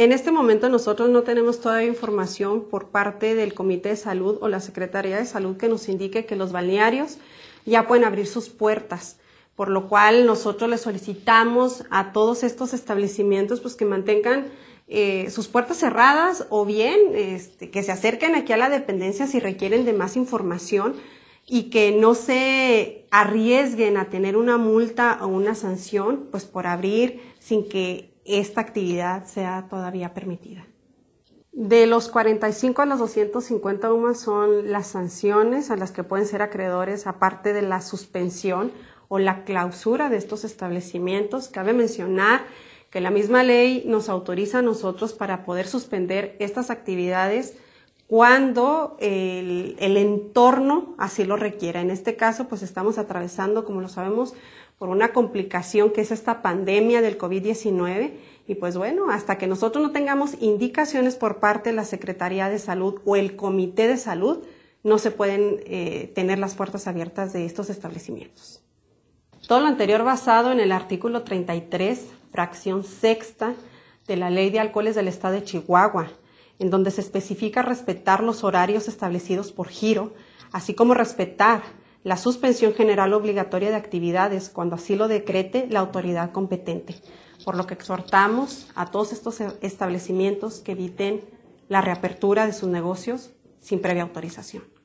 En este momento nosotros no tenemos toda información por parte del Comité de Salud o la Secretaría de Salud que nos indique que los balnearios ya pueden abrir sus puertas, por lo cual nosotros le solicitamos a todos estos establecimientos pues que mantengan eh, sus puertas cerradas o bien este, que se acerquen aquí a la dependencia si requieren de más información y que no se arriesguen a tener una multa o una sanción pues por abrir sin que esta actividad sea todavía permitida. De los 45 a los 250 UMAS son las sanciones a las que pueden ser acreedores, aparte de la suspensión o la clausura de estos establecimientos. Cabe mencionar que la misma ley nos autoriza a nosotros para poder suspender estas actividades cuando el, entorno así lo requiera. En este caso, pues estamos atravesando, como lo sabemos, por una complicación que es esta pandemia del COVID-19 y pues bueno, hasta que nosotros no tengamos indicaciones por parte de la Secretaría de Salud o el Comité de Salud, no se pueden eh, tener las puertas abiertas de estos establecimientos. Todo lo anterior basado en el artículo 33 fracción sexta de la Ley de Alcoholes del Estado de Chihuahua, en donde se especifica respetar los horarios establecidos por giro, así como respetar la suspensión general obligatoria de actividades cuando así lo decrete la autoridad competente, por lo que exhortamos a todos estos establecimientos que eviten la reapertura de sus negocios sin previa autorización.